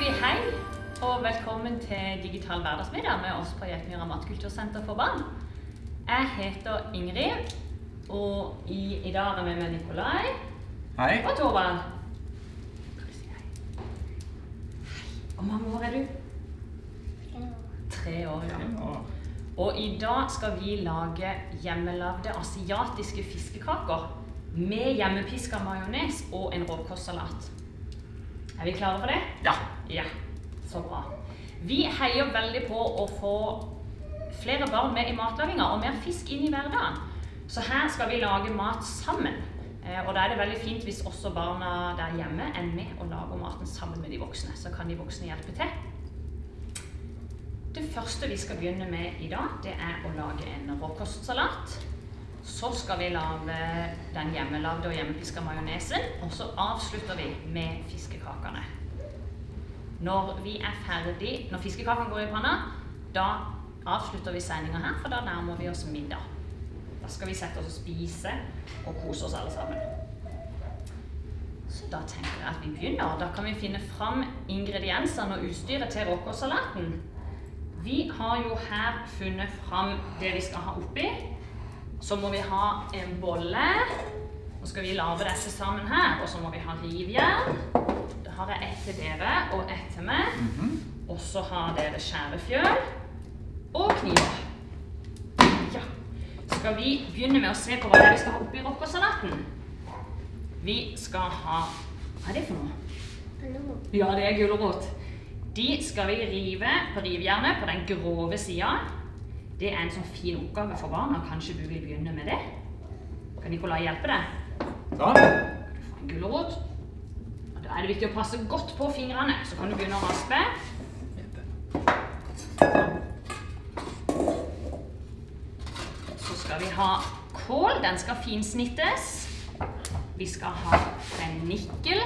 sier vi hei og velkommen til Digital hverdagsmiddag med oss på Geitmyra matkultursenter for barn. Jeg heter Ingrid, og i, i dag er vi med Nikolai Hei. og Torvald. Hvor mange år er du? Tre år, ja. Og i dag skal vi lage hjemmelagde asiatiske fiskekaker med hjemmepiska majones og en råkostsalat. Er vi klare for det? Ja. Ja, så bra. Vi heier veldig på å få flere barn med i matlaginga og mer fisk inn i hverdagen. Så her skal vi lage mat sammen. Eh, Og da er det veldig fint hvis også barna der hjemme er med og lager maten sammen med de voksne. Så kan de voksne hjelpe til. Det første vi skal begynne med i dag, det er å lage en råkostsalat. Så skal vi lage den hjemmelagde og hjemmepiska majonesen, og så avslutter vi med fiskekakene. Når vi er ferdig, når fiskekakene går i panna, da avslutter vi sendinga her, for da nærmer vi oss middag. Da skal vi sette oss og spise og kose oss alle sammen. Så da tenker jeg at vi begynner. Da kan vi finne fram ingrediensene og utstyret til råkålsalaten. Vi har jo her funnet fram det vi skal ha oppi. Så må vi ha en bolle. Nå skal vi lage dette sammen her. Og så må vi ha rivjern. Da har jeg ett til dere og ett til meg. Og så har dere skjærefjøl og kniver. Ja. Skal vi begynne med å se på hva vi skal ha oppi rockesalaten? Vi skal ha Hva er det for noe? Ja, det er gulrot. De skal vi rive på rivjernet på den grove sida. Det er en sånn fin oppgave for barna. Kanskje du vil begynne med det? Kan Nikolai hjelpe deg? Sånn. Du får en gulrot. Da er det viktig å passe godt på fingrene. Så kan du begynne å raspe. Så skal vi ha kål. Den skal finsnittes. Vi skal ha fennikel,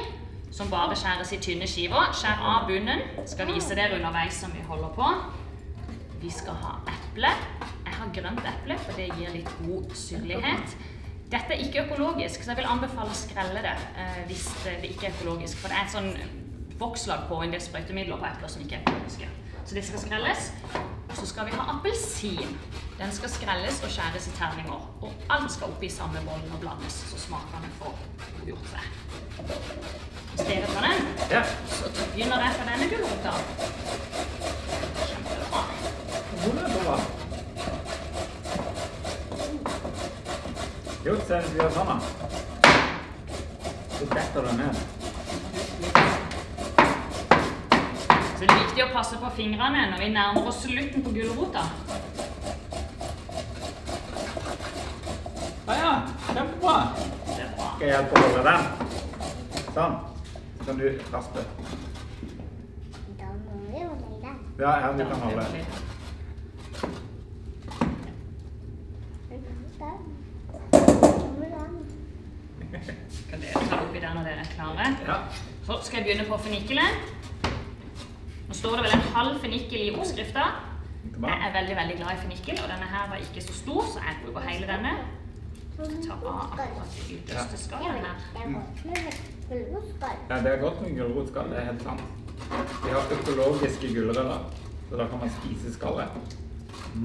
som bare skjæres i tynne skiver. Skjær av bunnen. Skal vise dere underveis som vi holder på. Vi skal ha eple. Jeg har grønt eple, for det gir litt god syrlighet. Dette er ikke økologisk, så jeg vil anbefale å skrelle det eh, hvis det ikke er økologisk. For det er et sånn vokslag på en del sprøytemidler på epler som ikke er økologiske. Så det skal skrelles. Så skal vi ha appelsin. Den skal skrelles og skjæres i terninger. Og alt skal oppi samme bollen og blandes, så smakene får gjort seg. Hvis dere tar den, Ja. så begynner jeg på denne gulrota. Kjempebra. Hvor er det bra? Jo, se hvis vi gjør sånn da. Så detter det ned. Så det er viktig å passe på fingrene når vi nærmer oss slutten på gulrota. Ja, ja, kjempebra. Det er bra. Skal jeg hjelpe å holde den? Sånn. Så kan du raspe. Ja, ja, du kan holde. Skal dere ta oppi der når dere er klare? Ja. Så skal jeg begynne på fennikelen. Nå står det vel en halv fennikel i oppskrifta. Jeg er veldig veldig glad i fennikel, og denne her var ikke så stor, så jeg bruker hele denne. Ta av akkurat det ytterste skallet her. Ja, det er godt med gulrotskall, det er helt sant. Vi har økologiske gulrøtter, så da kan man spise skallet.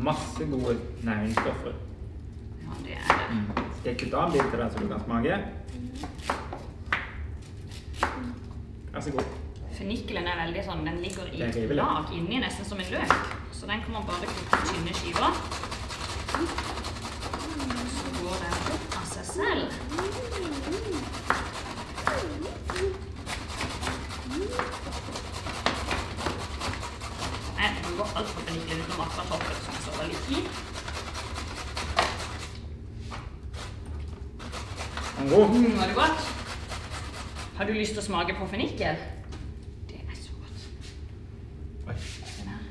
Masse gode næringsstoffer. Ja, det er det. Stikk Skal jeg kutte av en bit til den så du kan smake? Vær så god. Fennikelen er veldig sånn, den ligger i er lag inni, nesten som en løk. Så den kan man bare koke i tynne skiver. Så går den opp av seg selv. Jeg bruker alt for fennikelen å vaske toppen, som så var litt god. Mm, var det godt? Har du lyst til å smake på fennikel? Det er så godt. Oi. Den.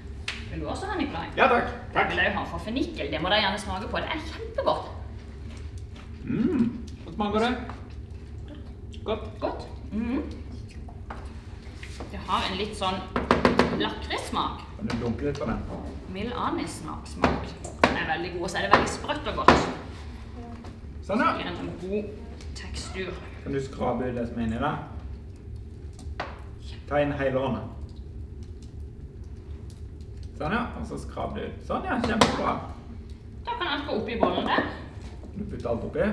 Vil du også ha, Nikolai? Ja, takk. Det Takk. vil jeg ha for fennikel. Det må dere gjerne smake på. Det er kjempegodt. Mm. Hva smaker det? Godt. Godt. Mm. Det har en litt sånn lakrissmak. Kan du dunke litt på den? Mild anissmak. Den er veldig god. Og så er det veldig sprøtt og godt. Sånn, Det ja. en god tekstur. Kan du skrape ut det som er inni der? Ta inn hele hånda. Sånn, ja. Og så skrap du ut. Sånn, ja. Kjempebra. Da kan alt gå oppi bollen der. Du putter alt oppi.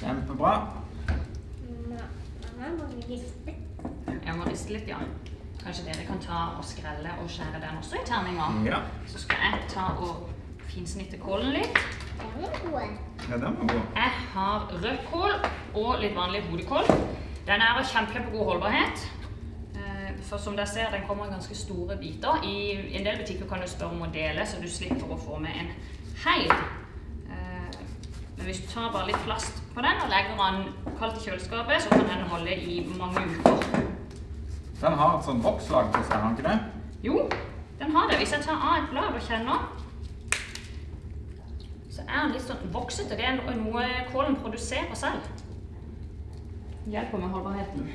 Kjempebra. Mamma, mamma må riste. Jeg må riste litt, ja. Kanskje dere kan ta og skrelle og skjære den også i terninger. Ja. Så skal jeg ta og finsnitte kålen litt. Den var god. Ja, den var god. Jeg har rødkål og litt vanlig hodekål. Den er av kjempegod holdbarhet. Eh, For som dere ser, den kommer i ganske store biter. I en del butikker kan du spørre om å dele, så du slipper å få med en hel. Eh, Men hvis du tar bare litt plast på den og legger den kaldt i kjøleskapet, så kan den holde i mange uker. Den har et sånt vokslag på seg, har den ikke det? Jo, den har det. Hvis jeg tar av et blad og kjenner, er den litt sånn voksete. Det er noe kålen produserer selv. Hjelper med holdbarheten.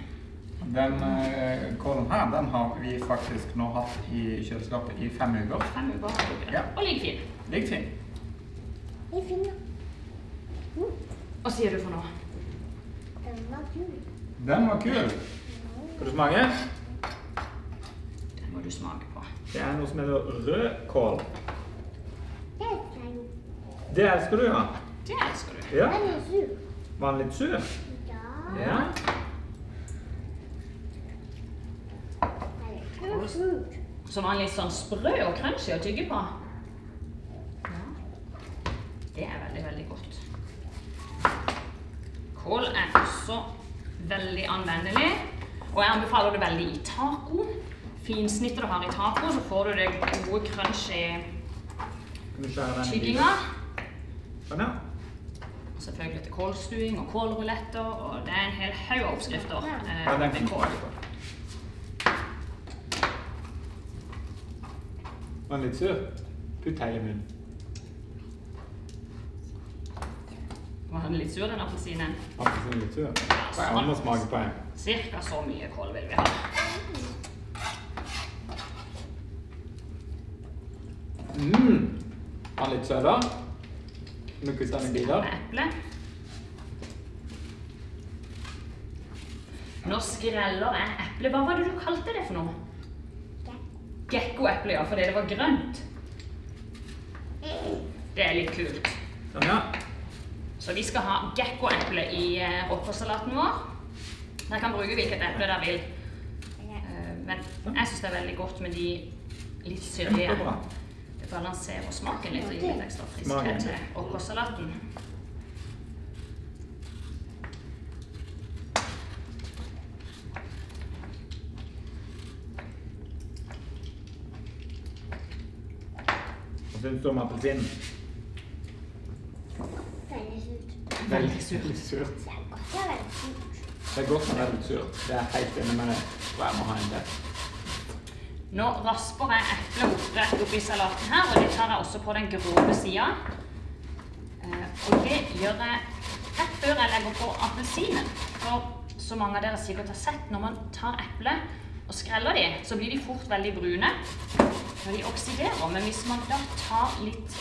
Den eh, kålen her, den har vi faktisk nå hatt i kjøleskapet i fem uker. Fem uker har Ja. Og ligger fin. Ligger fin. Ligger fin, ja. Mm, Hva sier du for noe? den var kul. Den var kul. Skal du smake? Den må du smake på. Det er noe som heter rødkål. Det er elsker du, ja? Det elsker du. Ja. Er sur. Var den litt sur? Ja. Ja. Så var sur. Litt sånn sprø og crunchy å tygge på. Ja. Det er veldig, veldig godt. Kål er også veldig anvendelig. Og jeg anbefaler det veldig i taco. Finsnittet du har i taco, så får du det gode, crunchy tygginga. Sånn, ja. Og Selvfølgelig til kålstuing og kålruletter, og det er en hel haug av oppskrifter eh, Ja, med kål. Var den litt sur? Putt hele munnen. Var den litt sur, den appelsinen? Appelsinen litt sur. Hva er må smake på en. Cirka så mye kål vil vi ha. mm. Var den litt søt du kutte i biter? Nå skreller jeg eple. Hva var det du kalte det for noe? Gekkoeple, ja, fordi det var grønt. Det er litt kult. Sånn, ja. Så vi skal ha gekkoeple i eh, vår. Dere kan bruke hvilket eple dere vil. Eh, Men jeg syns det er veldig godt med de litt syrlige. Balanserer smaken litt og gi litt ekstra friskhet til råkostsalaten. Hva syns du om appelsinen? Den. Veldig surt. Veldig surt. Det er godt men være surt. Det er godt med veldig surt. Det er helt enig med deg. Jeg må ha en del. Nå rasper jeg eple opp oppdrett oppi salaten her, og det tar jeg også på den grove sida. Eh, Og det gjør jeg rett før jeg legger på appelsinen. For som mange av dere sikkert har sett, når man tar eple og skreller de, så blir de fort veldig brune. Når de oksiderer. Men hvis man da tar litt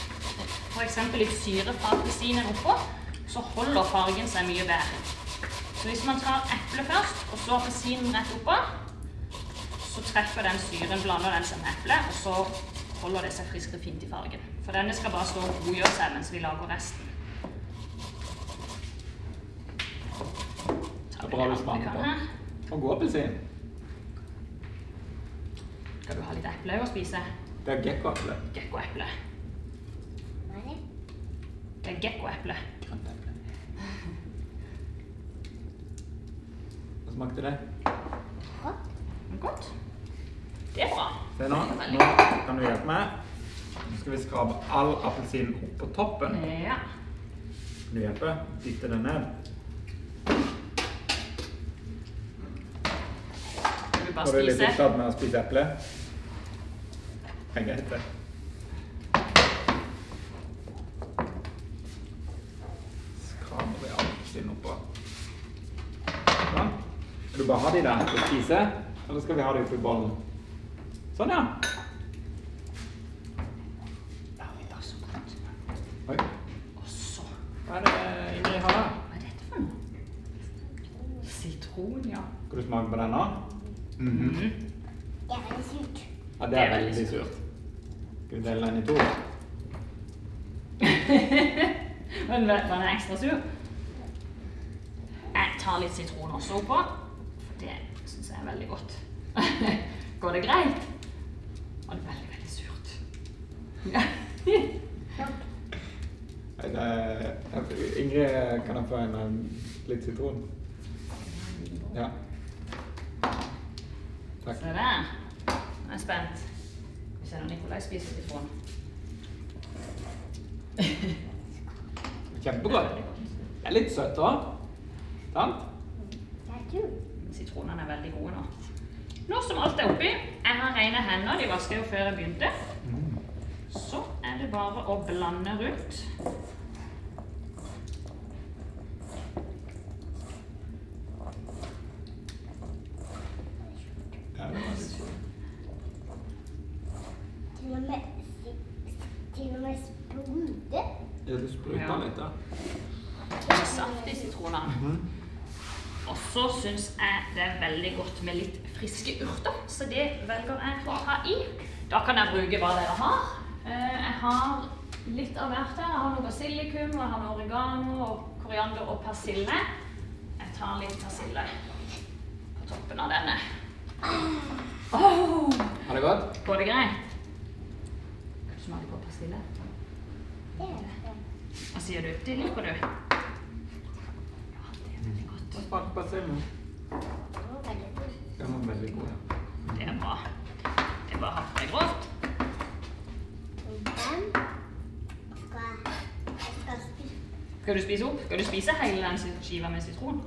f.eks. litt syre fra appelsinen oppå, så holder fargen seg mye bedre. Så hvis man tar eple først, og så appelsinen rett oppå, så treffer den syren, blander den seg med eplet, og så holder det seg friskt og fint i fargen. For denne skal bare stå og godgjøre seg mens vi lager resten. Det er bra hvis man kan. Og god appelsin. Skal du ha litt eple å spise? Det er gekkoeple. Gekkoeple. Hva er det? Det er gekkoeple. Grønt eple. Hva smakte det? Godt. Godt. Det er bra. Se nå. Nå kan du hjelpe meg. Nå skal vi skrape all appelsinen opp på toppen. Ja. Kan du hjelpe? Dytte den ned. Skal du bare Får du litt spise? opptatt med å spise eple? Det er greit, det. Skraper vi appelsinen oppå. Sånn. Skal du bare ha de der til å spise, eller skal vi ha de oppi bollen? Sånn, ja. Ja, så godt. Oi, Og så hva er det Ingrid har der? Hva er dette for noe? Sitron, ja. Skal du smake på den nå? Mhm. Mm. Det er veldig surt. Ja, det er veldig surt. Skal vi dele den i to? Men vet du hva den er ekstra sur? Jeg tar litt sitron også oppå. For det syns jeg er veldig godt. Går det greit? Og det er veldig, veldig surt. Er- Ingrid, kan jeg få en litt sitron? Ja. Takk. Se der. Nå er jeg spent. Vi ser om Nikolai spiser sitron. Kjempegodt. Det er litt søtt òg. Sant? Sitronene er veldig gode nå. Nå som alt er oppi, jeg har rene hender, de vasker jo før jeg begynte. Så er det bare å blande rundt. Søtt. Til og med, til og med sprute. Ja, du spruta Ja. litt, da. Det er saft i. Og så syns jeg det er veldig godt med litt friske urter, så det velger jeg å ha i. Da kan jeg bruke hva dere har. Har litt av hvert her. Jeg har noe basilikum, jeg har noe oregano, og koriander og persille. Jeg tar litt persille på toppen av denne. Oh! Har det gått? Går det greit? Kan du smake på persille? Er. Hva sier du? Det liker du? Ja, det er veldig godt. Var veldig godt. Den var veldig god, ja. Det er bra. Det er bare og grovt. Skal jeg skal spise. Skal du spise opp? Skal du spise hele den skiva med sitron?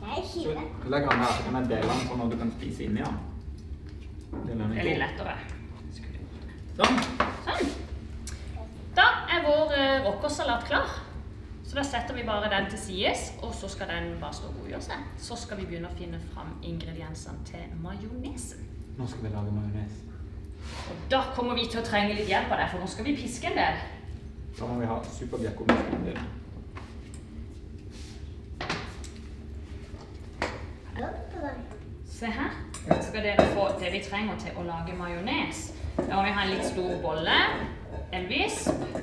Det er Så skive. legger den her, så kan jeg dele den sånn at du kan spise inni den. Den Det er litt lettere. Sånn. Sånn. Da er vår eh, rockersalat klar. Så da setter vi bare den til sides, og så skal den bare stå og godgjøre seg. Så skal vi begynne å finne fram ingrediensene til majonesen. Nå skal vi lage majones. Og da kommer vi til å trenge litt hjelp av deg, for nå skal vi piske en del. Da må vi ha superbjekkomusken din. Se her. Så skal dere få det vi trenger til å lage majones. Da må vi ha en litt stor bolle, en visp,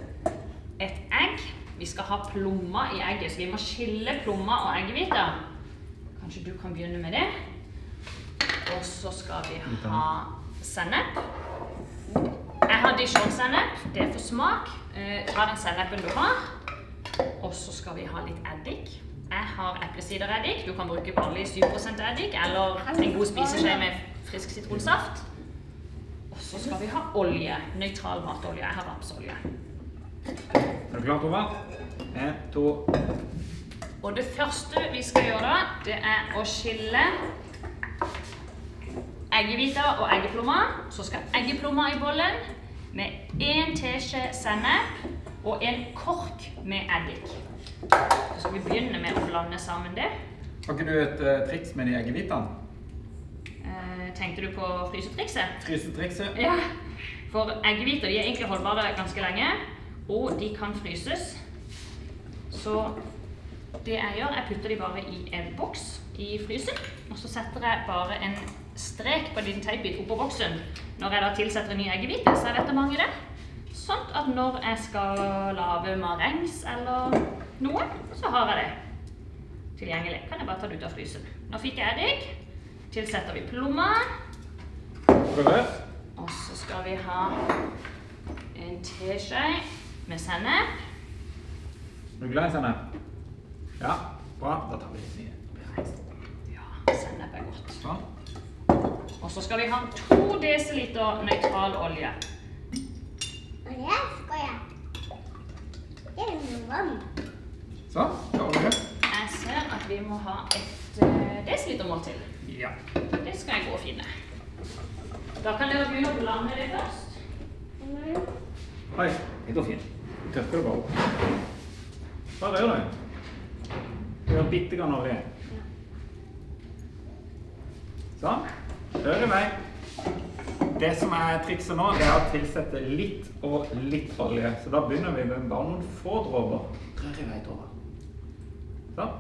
et egg. Vi skal ha plommer i egget, så vi må skille plommer og eggehviter. Kanskje du kan begynne med det. Og så skal vi ha sennep. Jeg har dijon-sennep. Det er for smak. Eh, ta den sennepen du har. Og så skal vi ha litt eddik. Jeg har eplesidereddik. Du kan bruke vanlig 7% eddik, eller en god spiseskje med frisk sitronsaft. Og så skal vi ha olje. Nøytral matolje. Jeg har rapsolje. Er du klar, Tova? Én, to Og det første vi skal gjøre da, det er å skille eggehviter og eggeplommer. Så skal eggeplommer i bollen med en teskje sennep og en kork med eddik. Så skal vi begynne med å blande sammen det. Har ikke du et uh, triks med de eggehvitene? Uh, tenkte du på frysetrikset? Frysetrikset? Ja. For eggehviter de er egentlig holdbare ganske lenge, og de kan fryses. Så det jeg gjør, jeg putter de bare i en boks i frysen, og så setter jeg bare en strek på din teipbit oppå boksen når jeg da tilsetter en ny eggehvite, så jeg vet hvor mange det er. Sånn at når jeg skal lage marengs eller noe, så har jeg det tilgjengelig. Kan jeg bare ta det ut av frysen. Nå fikk jeg eddik. Tilsetter vi. Prøve? Og så skal vi ha en teskje med sennep. Er du glad i sennep? Ja, bra. Da tar vi litt nye. Ja, sennep er godt. Sånn. Og så skal vi ha 2 dl nøytral olje. Det skal jeg. Det er noe vann. Sånn. Da olje. Jeg ser at vi må ha et uh, desilitermål til. Ja. Det skal jeg gå og finne. Da kan dere begynne å blande det først. Mm. Hei. det går fint. Tørker det bare opp. Hva er du? Du gjør bitte grann olje. Sånn. Rør i vei. Det som er trikset nå, det er å tilsette litt og litt olje. Så da begynner vi med bare noen få dråper. Rør i vei, dråper. Sånn.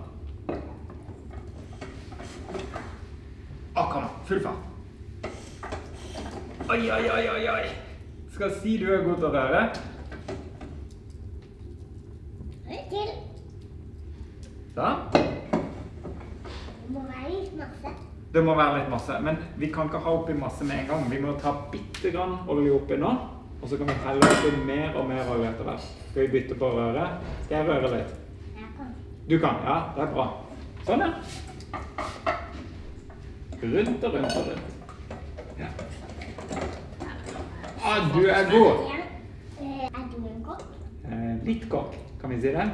Akkurat nå. Full fart. Oi, oi, oi, oi, oi. Skal si du er god til å røre. Litt til. Sånn. Det må være litt masse. Det må være litt masse, men vi kan ikke ha oppi masse med en gang. Vi må ta bitte grann olje oppi nå, og så kan vi helle oppi mer og mer olje etter hvert. Skal vi bytte på røret? Skal jeg røre litt? Du kan? Ja, det er bra. Sånn, ja. Rundt og rundt og rundt. Ja. Ah, du er god. Eh, Er du en kokk? Eh, litt kokk, kan vi si det?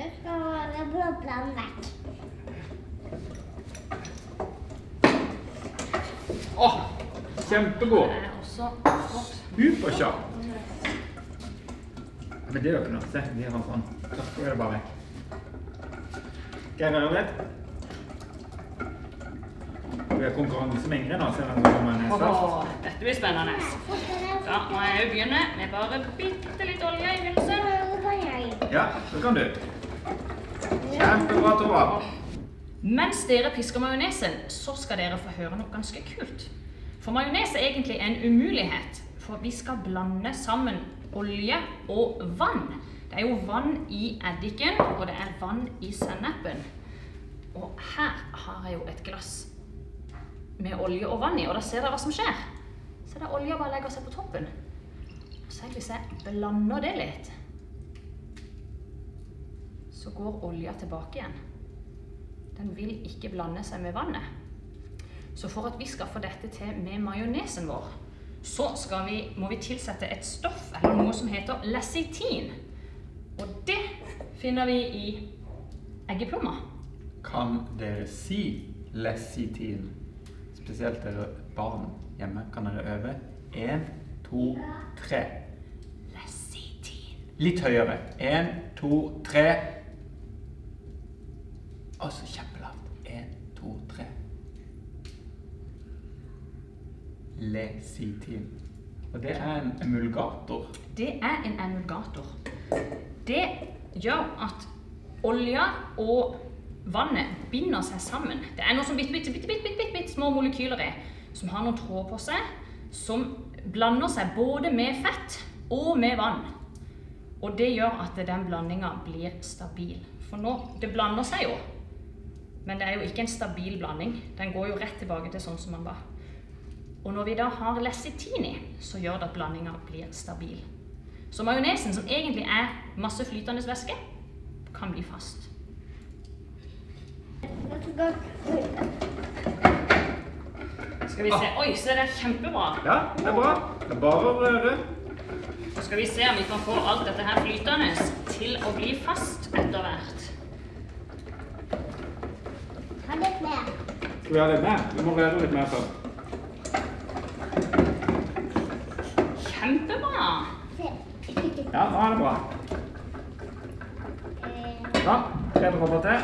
Jeg skal være blåbland vekk. Åh, kjempegod. Flott. Superkjapp. Men det er jo ikke noe. Se, vi har sånn. Da skal det bare vekk. Røre litt? Vi har konkurranse med Ingrid nå, se hvem som kommer ned. Åh, dette blir spennende. Da må jeg jo begynne med bare bitte litt olje i begynnelsen. Ja, det kan du. Kjempebra, Tova. Mens dere pisker majonesen, så skal dere få høre noe ganske kult. For majones er egentlig en umulighet, for vi skal blande sammen olje og vann. Det er jo vann i eddiken, og det er vann i sennepen. Og her har jeg jo et glass med olje og vann i, og da ser dere hva som skjer. Så det er olje bare legger seg på toppen. Så hvis jeg blander det litt, så går olja tilbake igjen. Den vil ikke blande seg med vannet. Så for at vi skal få dette til med majonesen vår, så skal vi, må vi tilsette et stoff, eller noe som heter lecitin. Og det finner vi i eggeplomma. Kan dere si lecitin? Spesielt dere barn hjemme. Kan dere øve? En, to, tre. Lecitin. Litt høyere. En, to, tre. Og så kjempelavt. Én, to, tre. Lecitin. Og det er en emulgator. Det er en emulgator. Det gjør at olja og vannet binder seg sammen. Det er noe som bitte, bitte, bitte, bitte, bitte, bitte, små molekyler i, som har noen tråder på seg, som blander seg både med fett og med vann. Og det gjør at den blandinga blir stabil. For nå, det blander seg jo, men det er jo ikke en stabil blanding. Den går jo rett tilbake til sånn som den var. Og når vi da har lecitin så gjør det at blandinga blir stabil. Så majonesen, som egentlig er masse flytende væske, kan bli fast. Skal Skal vi se Oi, se det er kjempebra. Ja, det er bra. Det er bare å røre. Så skal vi se om vi kan få alt dette her flytende til å bli fast etter hvert. Ha litt mer. Skal vi ha litt mer? Vi må røre litt mer først. Kjempebra. Ja, nå er det bra. Sånn. Tre dråper til.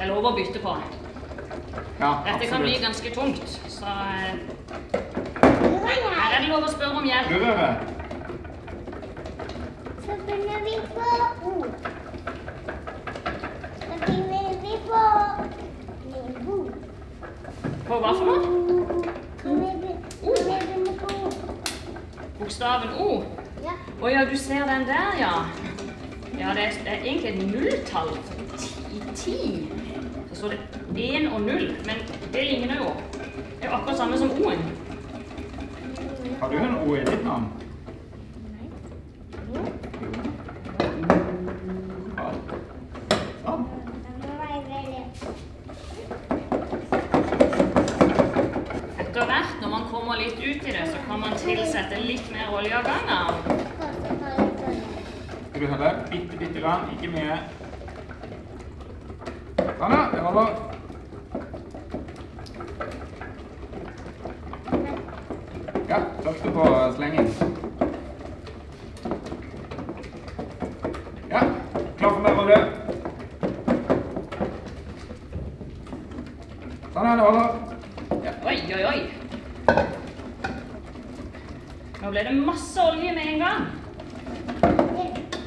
Det er lov å bytte på. Ja, Dette kan bli ganske tungt, så eh, her er det lov å spørre om hjelp. Så begynner vi på O. Så begynner vi på Bo. På hva for noe? O? Bokstaven O. Ja. Å ja, du ser den der, ja. Ja, det er, det er egentlig et nulltall. I ti. Så står det én og null, men det ligner jo. Det er jo akkurat samme som O-en. Har du en O i ditt navn? Nei. Jo. Ja. Sånn. Det må være veldig Etter hvert, når man kommer litt ut i det, så kan man tilsette litt mer olje av gangen. godt å ta litt olje. Skal du helle? Bitte, bitte grann. Ikke mye.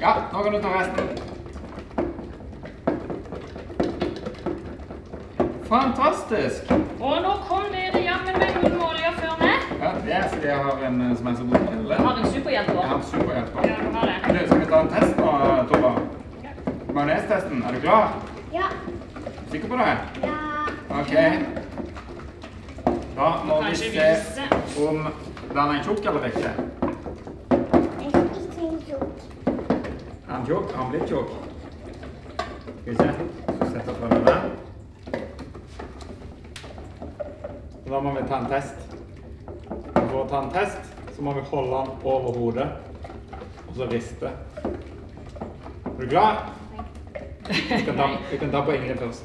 Ja, nå kan du ta resten. Fantastisk! Og nå kom dere jammen med noen målinger før meg. Ja, det er fordi jeg har en eh, som er så god til det. Har en superhjelper. Jeg har en superhjelper. Ja, skal vi ta en test nå, Tova? Ja. Majonestesten, er du klar? Ja. Sikker på det? Ja. Ok. Da må vi se om den er tjukk eller ikke. Den tjukk? Er den blitt tjukk? Skal vi se. Så setter jeg på den der. Og Da må vi ta en test. For å ta en test så må vi holde den over hodet og så riste. Er du klar? Vi kan ta, vi kan ta på Ingrid først.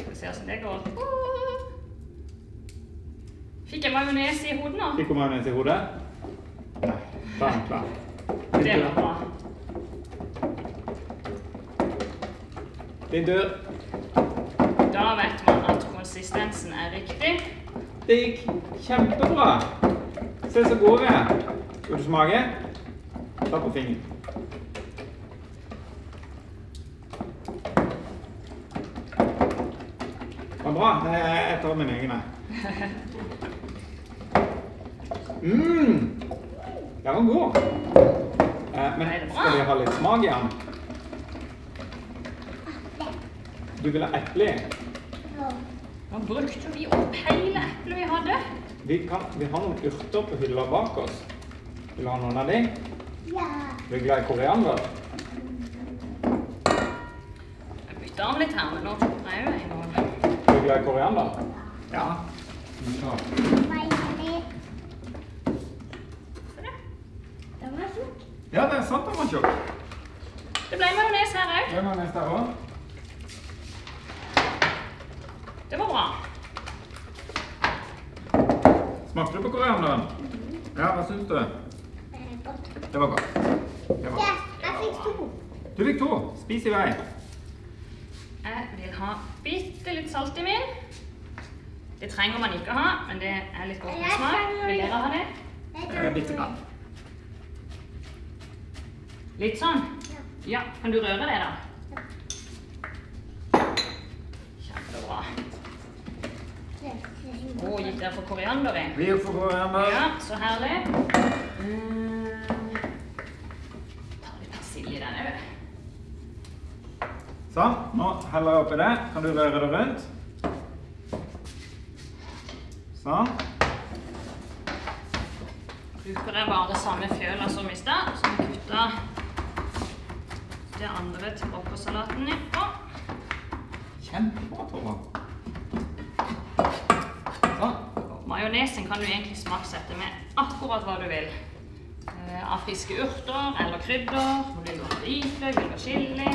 Skal vi se hvordan det går. Fikk jeg majones i hodet nå? Fikk hun majones i hodet? Nei. Da er han klar. Det var bra. Din tur. Da vet man at konsistensen er riktig. Det gikk kjempebra. Se så god vi er. Skal du smake? Ta på fingeren. Det var bra. Jeg tar min egen her. Mm. Den var god. Eh, men Er skal vi ha litt smak i den? Du vil ha eple i? Ja. Nå brukte vi opp hele eplet vi hadde. Vi, kan, vi har noen urter på hylla bak oss. Vil du ha noen av de? Ja. Er du glad i koriander? Jeg bytter av litt her, men nå tror jeg jo i Du Er glad i koriander? Ja. Majones. Se det. Den var tjukk. Ja, det er sant den var tjukk. Det ble majones her òg. Hvem er neste også? Det var bra. Smakte du på korianderen? Ja, hva syns du? Godt. Det var godt. Det var Ja, godt. jeg fikk to. Du fikk to. Spis i vei. Jeg vil ha bitte litt salt i min. Det trenger man ikke ha, men det er litt godt med smak. Vil dere ha det? Bitte grann. Litt sånn? Ja. Kan du røre det, da? Kjempebra. Å, gikk dere for koriander i? Vi gikk for koriander. Ja, så herlig. Mm. Ta litt persille i den òg. Sånn. Nå heller jeg oppi det. Kan du røre det rundt? Sånn. Bruker jeg bare samme fjøla som i stad, som kutta det andre i. på. Kjempebra, Tova. Sånn. Majonesen kan du egentlig smaksette med akkurat hva du vil. Eh, av friske urter eller krydder. Om du vil ha hvitløk eller chili.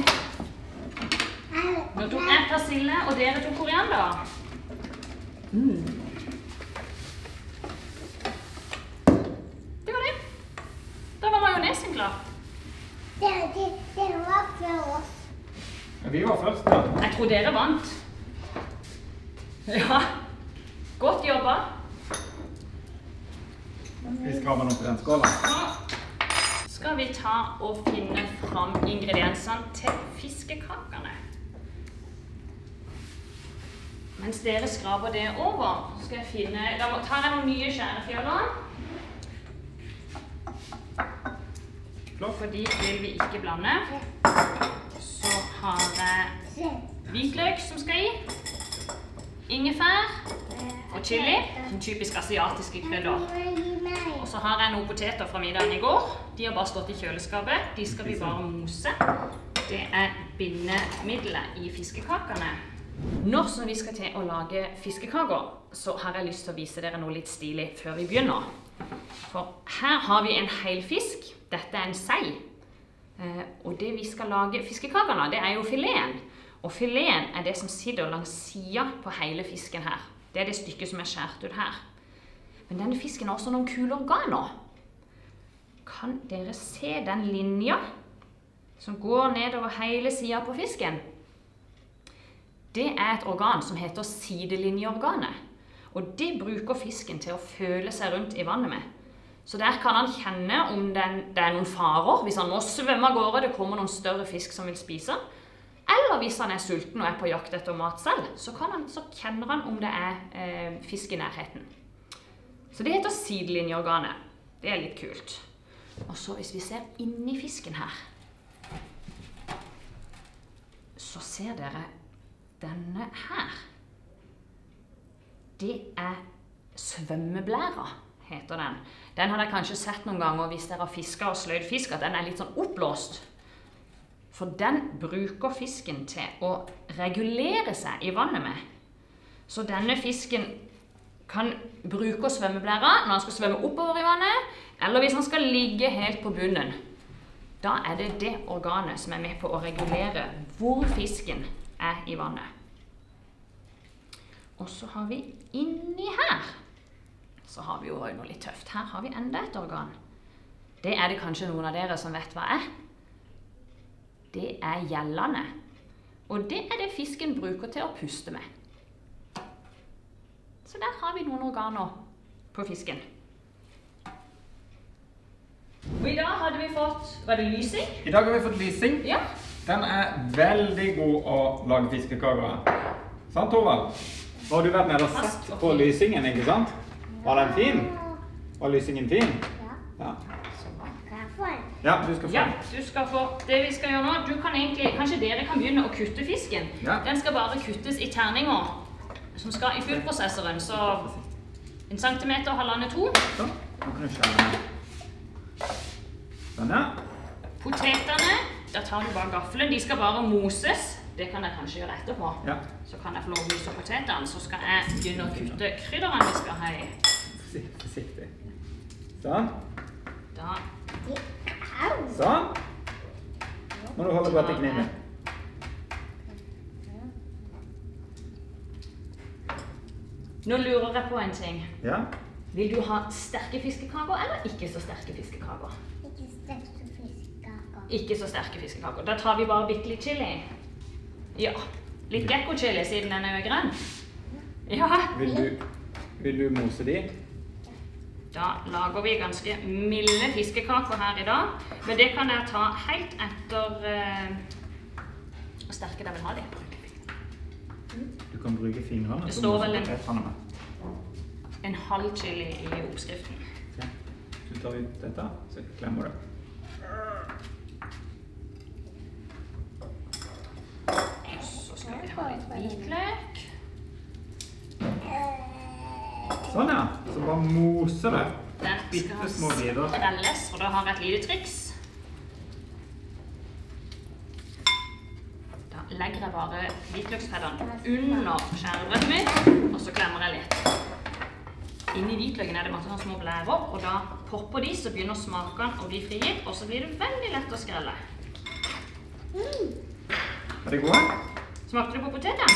Nå tok jeg persille, og dere tok koriander. Det var det. Da var majonesen klar. Det, det, det var før oss. Vi var først, da. Jeg tror dere vant. Ja. Godt jobba. Vi skraper den på den skåla. Nå skal vi ta og finne fram ingrediensene til fiskekakene. Mens dere skraper det over, skal jeg finne Da tar jeg noen nye skjærefjøler. For de vil vi ikke blande. Så har jeg. Hvitløk som skal i. Ingefær og chili. Som typisk asiatiske krydder. Og så har jeg noen poteter fra middagen i går. De har bare stått i kjøleskapet. De skal vi bare mose. Det er bindemiddelet i fiskekakene. Når vi skal til å lage fiskekaker, så har jeg lyst til å vise dere noe litt stilig før vi begynner. For her har vi en hel fisk. Dette er en sei. Eh, og det vi skal lage fiskekakene av, det er jo fileten. Og fileten er det som sitter langs sida på hele fisken her. Det er det stykket som er skåret ut her. Men denne fisken har også noen kule organer. Kan dere se den linja som går nedover hele sida på fisken? Det er et organ som heter sidelinjeorganet. Og det bruker fisken til å føle seg rundt i vannet med. Så der kan han kjenne om det er noen farer, hvis han må svømme av gårde, det kommer noen større fisk som vil spise. Eller hvis han er sulten og er på jakt etter mat selv, så, han, så kjenner han om det er eh, fisk i nærheten. Så det heter sidelinjeorganet. Det er litt kult. Og så hvis vi ser inni fisken her, så ser dere denne her. Det er svømmeblæra, heter den. Den har dere kanskje sett noen ganger hvis dere har fiska og sløyd fisk, at den er litt sånn oppblåst. For den bruker fisken til å regulere seg i vannet med. Så denne fisken kan bruke svømmeblæra når han skal svømme oppover i vannet, eller hvis han skal ligge helt på bunnen. Da er det det organet som er med på å regulere hvor fisken er i vannet. Og så har vi inni her så har vi jo noe litt tøft. Her har vi enda et organ. Det er det kanskje noen av dere som vet hva er. Det er gjellene. Og det er det fisken bruker til å puste med. Så der har vi noen organer på fisken. Og i dag hadde vi fått Var det lysing? I dag har vi fått lysing. Ja. Den er veldig god å lage fiskekaker av. Sant, Torvald? Nå har du vært nede og sett på lysingen, ikke sant? Var den fin? Var lysingen fin? Ja. Ja. Kan jeg få en? Ja, du skal få Ja, du skal få Det vi skal gjøre nå du kan egentlig, Kanskje dere kan begynne å kutte fisken. Ja. Den skal bare kuttes i terninger som skal i fullprosesseren. Så en centimeter, halvannen, to. Så, Nå kan du skjære den. Sånn, ja. Potetene, da tar du bare gaffelen. De skal bare moses. Det kan jeg kanskje gjøre etterpå. Ja. Så kan jeg få lov å mose potetene. Så skal jeg begynne å kutte krydderne vi skal ha i. Forsiktig. Sånn. Da! Sånn. Må du holde godt i knærne. Nå lurer jeg på en ting. Ja. Vil du ha sterke fiskekaker eller ikke så sterke fiskekaker? Ikke sterke fiskekaker. Ikke så sterke fiskekaker. Da tar vi bare bitte litt chili. Ja. Litt gekkochili siden den er grønn. Ja. Vil du, vil du mose de? Da lager vi ganske milde fiskekaker her i dag. Men det kan jeg ta helt etter eh, hvor sterke dere vil ha dem. Du kan bruke fingrene. Det står vel en- halv chili i oppskriften. Så tar vi dette, så klemmer du. Så skal vi ha litt hvitløk. Sånn, ja. Så bare mose det. Den Bitte små biter. skrelles, og da har jeg et lite triks. Da legger jeg bare hvitløkspeddene under skjærebrettet mitt, og så klemmer jeg litt. Inni hvitløken er det masse små blærer, og da popper de, så begynner smakene å bli frigitt, og så blir det veldig lett å skrelle. Er det gode? Smakte du på poteten?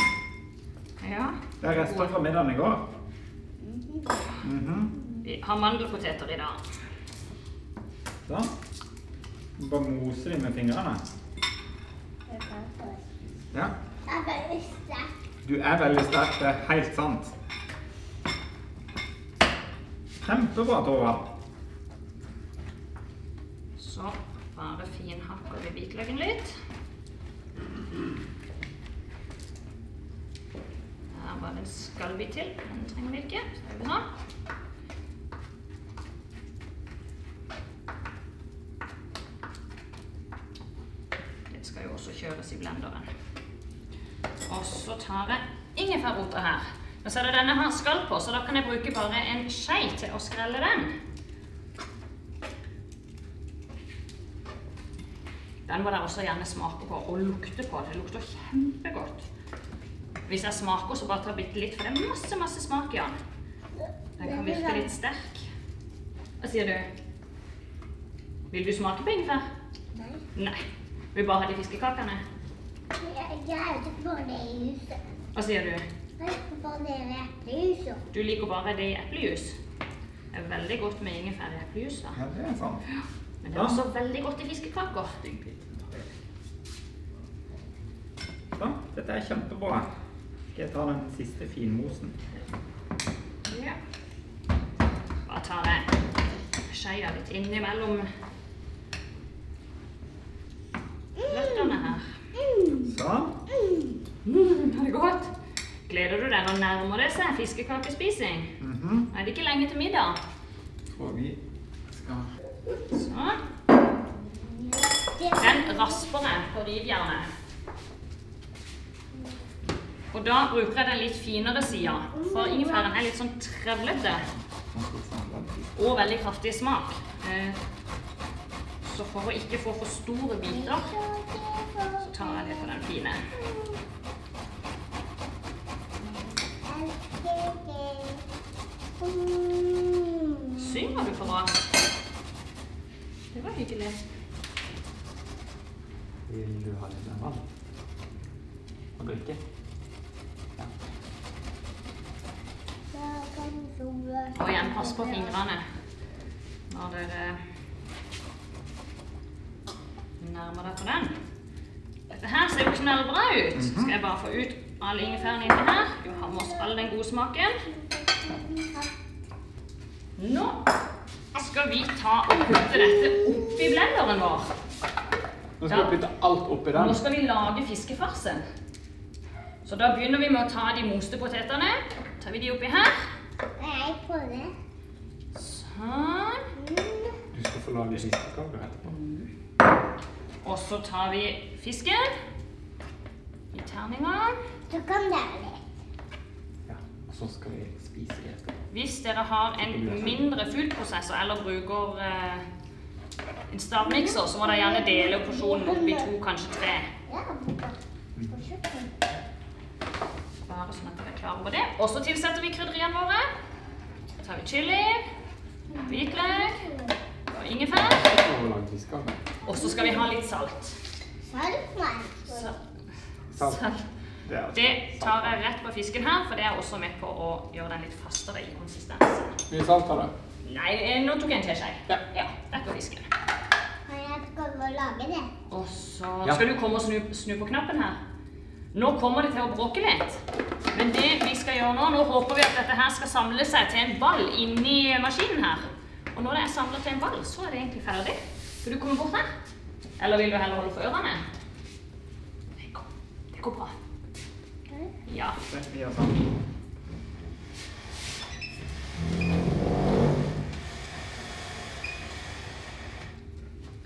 Ja. Det er rester fra middagen i går. Mhm. Vi har mandelpoteter i dag. Sånn. Bare mose de med fingrene. Ja. Jeg er veldig sterkt. Du er veldig sterk, det er helt sant. Kjempebra, Torvald. Så bare finhakker vi hvitløken litt. Her var en skallbit til. Den trenger vi ikke. Så gjør vi sånn. Det skal jo også kjøres i blenderen. Og så tar jeg ingefærrota her. Nå ser du denne har skall på, så da kan jeg bruke bare en skjei til å skrelle den. Den må dere også gjerne smake på og lukte på. Det lukter kjempegodt. Hvis jeg smaker, så bare ta bitte litt, for det er masse, masse smak i den. Den kan virke litt sterk. Hva sier du? Vil du smake på ingefær? Nei, Nei. Vil du bare ha de fiskekakene? jeg, jeg er ikke på det i huset. Hva sier du? Jeg liker bare det i eplejuset. Du liker bare det i eplejus. Det er veldig godt med ingefær i eplejus, da. Ja, det er sant. Men det er også veldig godt i fiskekaker. Sånn. Dette er kjempebra. Jeg ta den siste finmosen? Ja. Bare tar jeg skeia litt innimellom røttene her. Sånn. Mm, har det godt? Gleder du deg? Nå nærmer det seg fiskekakespising. Mhm. Er det ikke lenge til middag? Tror vi skal Sånn. Den rasper jeg på rivjernet. Og da bruker jeg den litt finere sida, for ingefæren er litt sånn trevlete og veldig kraftig smak. Eh, Så for å ikke få for store biter, så tar jeg det på den fine. Synger du for oss? Det var hyggelig. Vil du ha litt vann? Og drikke? Ja. Og igjen, pass på fingrene når dere nærmer dere på den. Dette her ser jo ikke så bra ut. Skal jeg bare få ut all ingefæren inni her? Du har med oss all den gode smaken. Nå skal vi ta og putte dette oppi blenderen vår. Nå skal vi putte alt oppi Nå den. skal vi lage fiskefarsen. Så da begynner vi med å ta de moste potetene. Tar vi de oppi her. Sånn. Du skal få lage fiskekaker etterpå. Og så tar vi fisken i terninga. Så kan det være Ja. Og så skal vi spise det etterpå. Hvis dere har en mindre foodprosessor eller bruker eh, en stavmikser, så må dere gjerne dele porsjonen opp i to, kanskje tre. På. Bare sånn at dere er klare på det. Og så tilsetter vi krydderiene våre. Så tar vi chili, hvitløk og ingefær. Og så skal vi ha litt salt. Salt. Salt. Det tar jeg rett på fisken her, for det er også med på å gjøre den litt fastere i konsistens. Mye salt har du. Nei, eh, nå tok jeg en teskje. Ja. Ja, rett på fisken. Kan jeg gå og lage det? Og så skal du komme og snu, snu på knappen her. Nå kommer det til å bråke litt. Men det vi skal gjøre nå, nå håper vi at dette her skal samle seg til en ball inni maskinen her. Og når det er samlet til en ball, så er det egentlig ferdig. Skal du komme bort her? Eller vil du heller holde for ørene? Det går, det går bra. Ja.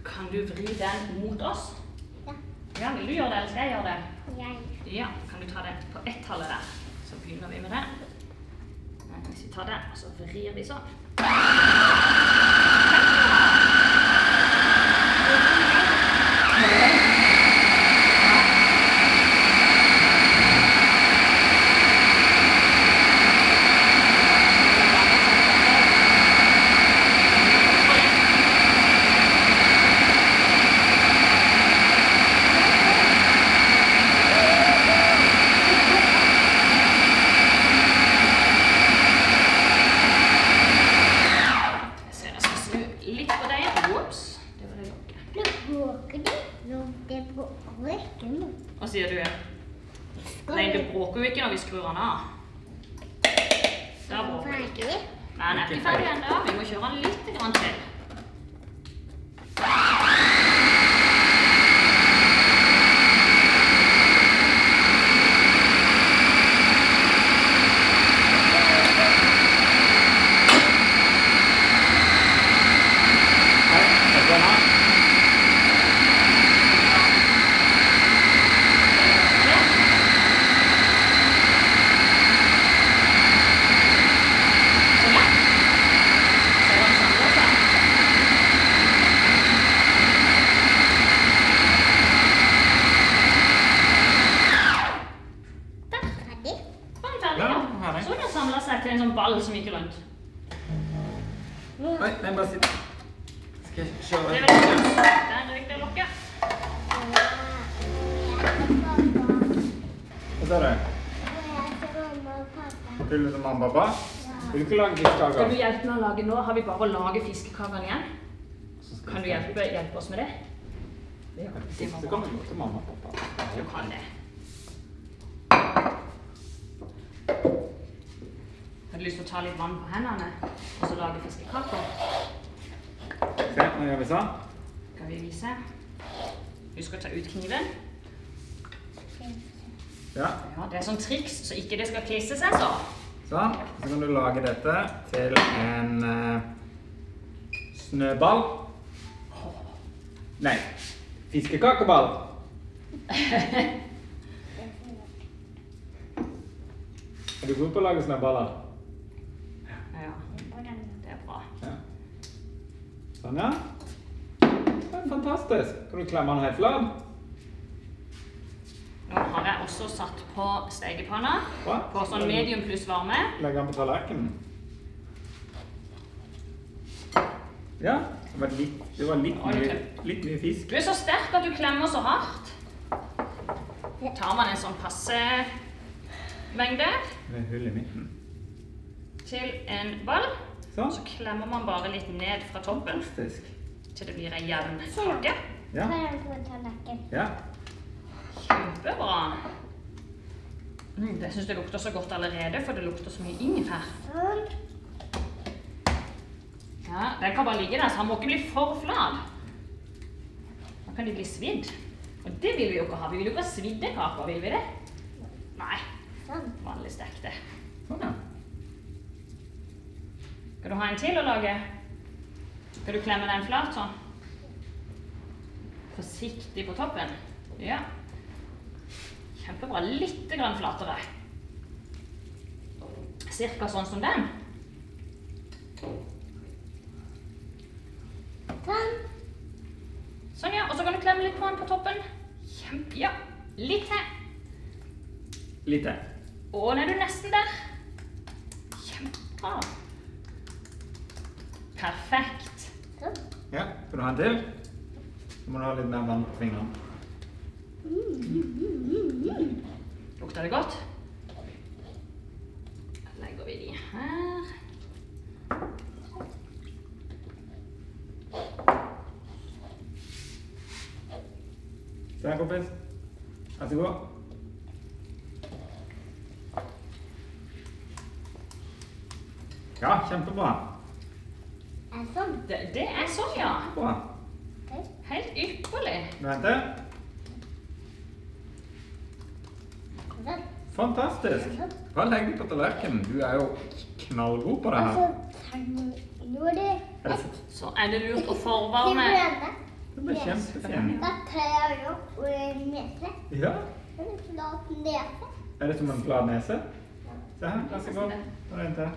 Kan du vri den mot oss? Ja. Ja, vil du gjøre det, eller skal jeg gjøre det? Jeg. Ja, kan du ta det på ett tallet der? Så begynner vi med det. Hvis vi tar den, så vrir vi sånn. Jeg ser jeg skal snu litt på deg. Ops, det var det lokket. Nå bråker det. Nå det bråker ikke nå. Hva sier du? Nei, det bråker jo ikke når vi skrur den av. Da bråker det ikke. Ferdig. Nei, den er ikke ferdig ennå. Vi må kjøre den litt grann til. Hei, er det her? Sånn, ja. Så den samler seg. Ferdig. Var den ferdig? Ja, Ja. ferdig. Så den samlet seg til en sånn ball som gikk rundt. Oi, nei, bare sitt. Skal jeg kjøre Det er veldig bra. Der røyk det lokket. Hva sa du? Vil du til mamma og pappa? Ikke Skal du hjelpe meg å lage nå? Har vi bare å lage fiskekakene igjen? Kan du hjelpe, hjelpe oss med det? Det, det kan du gå til mamma og pappa. Du kan det. Har du lyst til å ta litt vann på hendene og så lage fiskekaker? Se, nå gjør vi sånn. Skal vi vise? Husk å ta ut kniven. Ja, Ja, det er sånn triks så ikke det skal klisse seg så. Sånn. Så kan du lage dette til en uh, snøball. Nei, fiskekakeball. Er du god på å lage snøballer? Ja, det er bra. Ja. Sånn, ja. Fantastisk. Kan du klemme den helt flat? Nå har jeg også satt på stekepanna på sånn medium pluss varme. Legge den på tallerkenen. Ja, det var litt, det var litt, mye, litt mye fisk. Du er så sterk at du klemmer så hardt. Tar man en sånn passe mengde er hull i midten. til en ball, Sånn. så klemmer man bare litt ned fra toppen Fantastisk. til det blir ei jevn kake. Ja, ja. Kjempebra. Mm, det syns det lukter så godt allerede, for det lukter så mye ingefær. Ja, Den kan bare ligge der, så han må ikke bli for flat. Da kan de bli svidd. Og det vil vi jo ikke ha. Vi vil jo ikke ha svidde kaker, vil vi det? Nei. Vanlig stekte. Sånn, ja. Skal du ha en til å lage? Skal du klemme den flat sånn? Forsiktig på toppen. Ja. Kjempebra. Litt grann flatere. Cirka sånn som den. Sånn. Sånn, ja. Og så kan du klemme litt på den på toppen. Kjempe... Ja. Litt til. Litt til. Og nå er du nesten der. Kjempebra. Perfekt. Ja, Kan du ha en til? Så må du ha litt mer vann på fingrene. Lukter det godt? Legger vi de her. Se her, kompis. Vær så god. Ja, kjempebra. Sånn. Det, det er sånn, ja. Helt ypperlig. Du venter. Sånn. Fantastisk. Bare legg det på tallerkenen. Du er jo knallgod på det her. du. Er det så- er det lurt å forvarme. Det blir kjempefint. Da tar jeg opp nese. Ja. Er det som en flat nese? Se her, vær så god. Ta en til.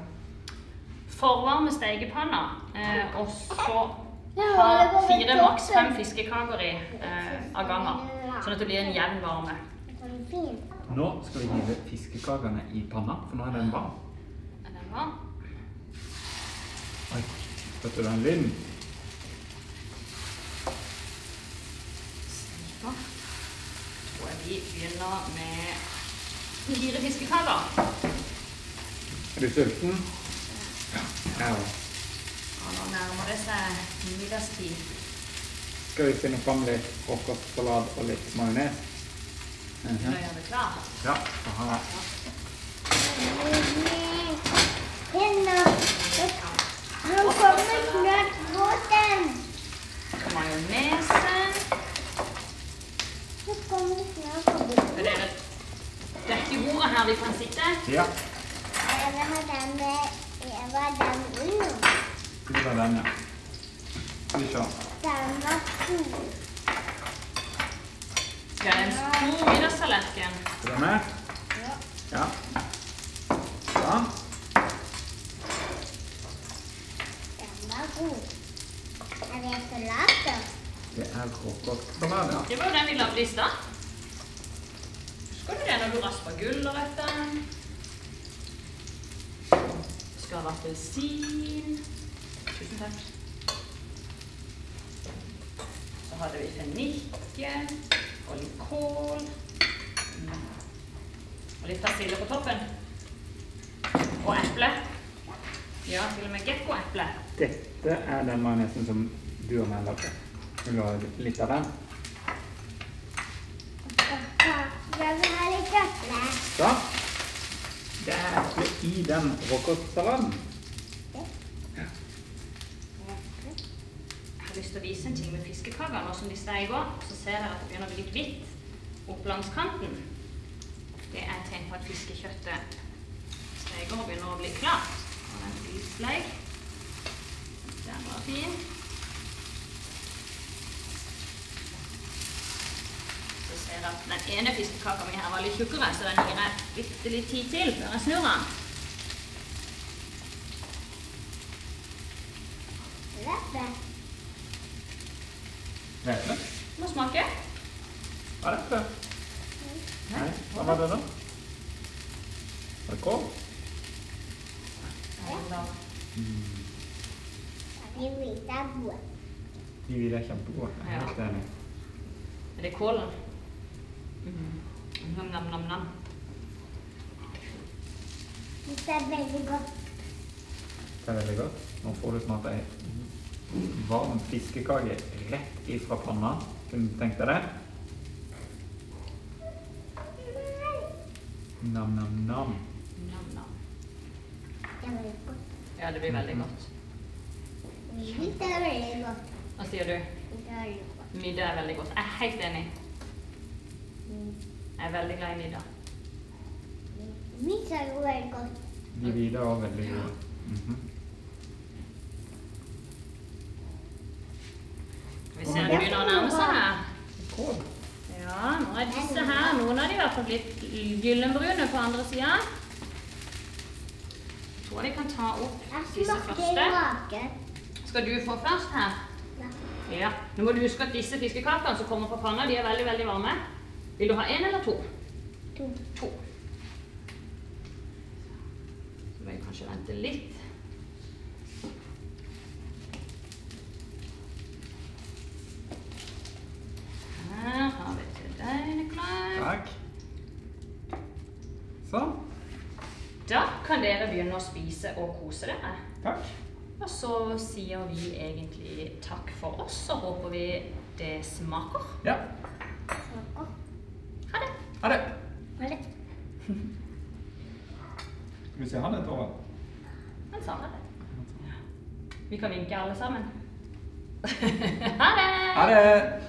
Forvarme stekepanna, eh, og så ha fire, maks fem fiskekaker i eh, av gangen. Sånn at det blir en jevn varme. Nå skal vi hive fiskekakene i panna, for nå er den varm. Er den varm? Oi, hørte du den lyden? Tror jeg vi begynner med fire fiskekaker. Er du sulten? Ja. Og nå nærmer det seg middagstid. Skal vi finne fram litt frokostsalat og litt majones? Nå Mhm. gjøre det klart. Ja, så har jeg. Nå kommer snart båten. Majonesen. Nå kommer snart båten. Er dere dette bordet her vi kan sitte? Ja, Jeg har den med Jeg den under. det var den, ja. Skal vi se. Den var stor. Ha en stor middagstallerken? Er du med? Ja. Sånn. Den var god. Er det salat, da? Det er frokostsalat, ja. Det var jo den vi lagde i stad. Husker du det når du raspa gulrøtter? Skal ha appelsin. Tusen takk. Så hadde vi fennikke og litt kål. Mm. Og litt persille på toppen. Og eple. Ja, til og med gekkoeple. Dette er den majonesen som du og meg lagde. Vil du ha litt av den? Jeg vil ha litt eple. Sånn. Det er eple i den frokostsalaten. Jeg har lyst til å vise en ting med fiskekaker. Nå som de steg går, så ser dere at det begynner å bli litt hvitt opp langs kanten. Det er et tegn på at fiskekjøttet steker og begynner å bli klart. Og den lysleik. Den var fin. Så ser jeg at den ene fiskekaka mi her var litt tjukkere, så den gir jeg bitte litt tid til før jeg snur den. Rette. Vet du? Må smake. Hva er dette? Nei, hva var det da? Var det kål? Eller De hvite er gode. De hvite er kjempegode. Jeg er helt enig. Er det kålen? Mm. Nam, nam, nam, nam. Dette er veldig godt. Det er veldig godt. Nå får du snart ei varm fiskekake rett ifra panna. Kunne du tenkt deg det? Nam, nam, nam. Nam, nam. Det veldig godt. Ja, det blir veldig godt. Det er veldig godt. Hva sier du? Hvite er veldig godt. Middag er veldig godt. Jeg er helt enig. Mm. Jeg er veldig glad i middag. Middag er veldig godt. De hvite er veldig gode. Skal Vi ser det begynner å nærme seg her. Ja, nå er disse her, noen av de i hvert fall blitt gyllenbrune på andre sida. Jeg tror de kan ta opp disse første. Skal du få først her? Ja. Nå må du huske at disse fiskekakene som kommer på panna, de er veldig, veldig varme. Vil du ha en eller to? To. To. Så må jeg kanskje vente litt. Her har vi til deg, Nikolai. Takk. Sånn. Da kan dere begynne å spise og kose dere. Takk. Så sier vi egentlig takk for oss, og håper vi det smaker. Ja. Smaker. Ha det. Ha det. Ha det. Skal vi si ha det, Tove? Han sa det. Vi kan vinke alle sammen. ha det! Ha det.